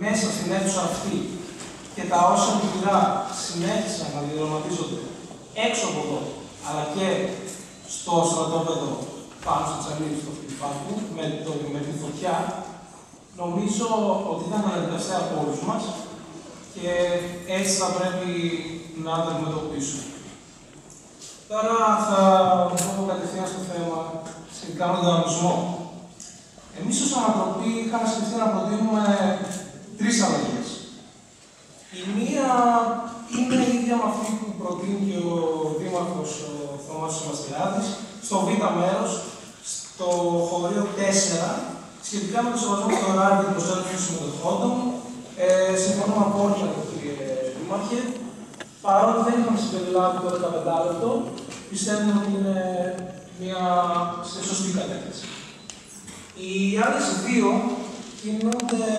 μέσα στην αίθουσα αυτή και τα όσα μικρά συνέχισαν να διαδραματίζονται έξω από εδώ, αλλά και στο στρατόπεδο πάνω στο τσαλίδι στο Φιλιππάκου, με, το, με τη φωτιά, νομίζω ότι ήταν αναγκαστέα από όλους μας και έτσι θα πρέπει να τα αντιμετωπίσουμε. Τώρα θα πω κατευθείαν στο θέμα σχετικά με τον κανονισμό. Εμείς ως Ανατροπή είχαμε σκεφτεί να προτείνουμε τρεις αλλαγές. Η μία είναι η ίδια με αυτή που προτείνει και ο Δήμαρχος ο Θωμάς Μαστηράδης, στο β' μέρος, στο χωρίο 4, σχετικά με το σεβασμό του ωράριου και προσέλευση των συμμετοχόντων. Ε, συμφωνούμε απόλυτα με τον κύριε Δήμαρχε. Παρότι δεν είχαμε συμπεριλάβει το 15 λεπτό, πιστεύουμε ότι είναι μια σε σωστή κατεύθυνση. Οι άλλες δύο κινούνται